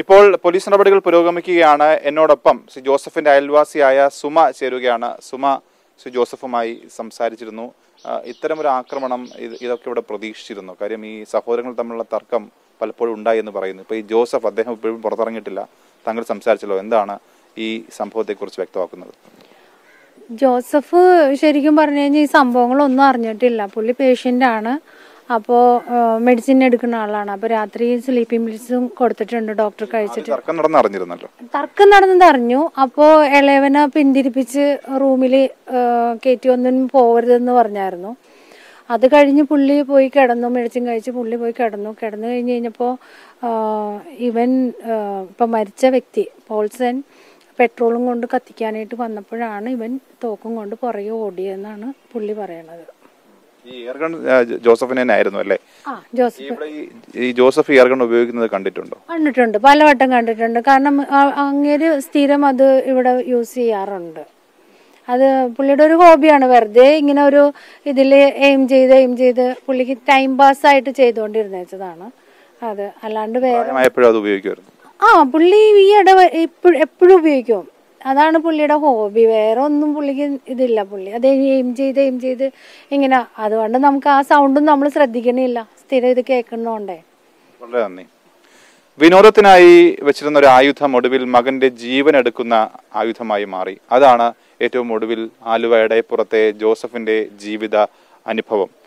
ഇപ്പോൾ പോലീസ് നടപടികൾ പുരോഗമിക്കുകയാണ്. എന്നോടൊപ്പം ശ്രീ ജോസഫിന്റെ അയൽവാസിയായ സുമ ചേരുകയാണ്. സുമ ശ്രീ ജോസഫുമായി സംസാരിച്ചിരുന്നു. ഇത്തരം ഒരു ആക്രമണം ഇതൊക്കെ ഇവിടെ പ്രതീക്ഷിച്ചിരുന്നു. കാര്യം ഈ സഹോദരങ്ങൾ തമ്മിലുള്ള തർക്കം പലപ്പോഴും ഉണ്ടായി എന്ന് പറയുന്നു. ഇപ്പോൾ ഈ ജോസഫ് അദ്ദേഹം ഇപ്പോഴും പുറത്തിറങ്ങിയിട്ടില്ല. താങ്കൾ സംസാരിച്ചല്ലോ. എന്താണ് ഈ സംഭവത്തെക്കുറിച്ച് വ്യക്തമാക്കുന്നത്? ജോസഫ് ശരിക്കും പറഞ്ഞു കഴിഞ്ഞാൽ ഈ സംഭവങ്ങളൊന്നും അറിഞ്ഞിട്ടില്ല. പുള്ളി പേഷ്യന്റ് ആണ്. അപ്പോൾ മെഡിസിൻ എടുക്കുന്ന ആളാണ്. അപ്പോൾ രാത്രി സ്ലീപ്പിംഗ് പിൽസും കൊടുത്തിട്ടുണ്ട് ഡോക്ടർ കഴിച്ചിട്ട് തർക്കം നടന്നത് അറിഞ്ഞു അപ്പോൾ ഇളയവനെ പിന്തിരിപ്പിച്ച് റൂമിൽ കയറ്റി ഒന്നും പോകരുതെന്ന് പറഞ്ഞായിരുന്നു. അത് കഴിഞ്ഞ് പുള്ളി പോയി കിടന്നു മെഡിസിൻ കഴിച്ച് പുള്ളി പോയി കിടന്നു. കിടന്നു കഴിഞ്ഞ് കഴിഞ്ഞപ്പോൾ ഇവൻ ഇപ്പൊ ഇപ്പം മരിച്ച വ്യക്തി പോൾസൻ പെട്രോളും കൊണ്ട് കത്തിക്കാനായിട്ട് വന്നപ്പോഴാണ് ഇവൻ തോക്കും കൊണ്ട് പുറകെ ഓടിയെന്നാണ് പുള്ളി പറയണത്. ഈ എയർഗൺ ആ, ജോസഫിന് തന്നെ ആയിരുന്നു അല്ലേ? ആ ജോസഫ്. ഇവിടെ ഈ- ഈ ജോസഫ് ഇയർഗൺ ഉപയോഗിക്കുന്നത് കണ്ടിട്ടുണ്ടോ? കണ്ടിട്ടുണ്ട് പലവട്ടം കണ്ടിട്ടുണ്ട്. കാരണം ആ- അങ്ങേര് സ്ഥിരം അത് ഇവിടെ യൂസ് ചെയ്യാറുണ്ട്. അത് പുള്ളിയുടെ ഒരു ഹോബിയാണ്. വെറുതെ ഇങ്ങനെ ഒരു ഇതിൽ എയിം ചെയ്ത് എയിം ചെയ്ത് പുള്ളിക്ക് ടൈം പാസ് ആയിട്ട് ചെയ്തുകൊണ്ടിരുന്നതാണ് അത് അല്ലാണ്ട് വേറെ പ്രായമായപ്പോഴും അത് ഉപയോഗിക്കുമായിരുന്നു. ആ പുള്ളി ഈ ഇട എപ്പോഴും എപ്പോഴും ഉപയോഗിക്കും. അതാണ് പുള്ളിയുടെ ഹോബി. വേറെ ഒന്നും പുള്ളിക്ക് ഇതില്ല. പുള്ളി അത് എയിം ചെയ്ത് എയിം ചെയ്ത് ഇങ്ങനെ. അതുകൊണ്ട് നമുക്ക് ആ സൗണ്ടും നമ്മൾ ശ്രദ്ധിക്കണില്ല. സ്ഥിരം ഇത് കേൾക്കുന്നോണ്ടേ. വളരെ നന്ദി. വിനോദത്തിനായി വെച്ചിരുന്ന ഒരു ആയുധം ഒടുവിൽ മകന്റെ ജീവൻ എടുക്കുന്ന ആയുധമായി മാറി. അതാണ് ഏറ്റവും ഒടുവിൽ ആലുവയുടെ പുറത്തെ ജോസഫിന്റെ ജീവിത അനുഭവം.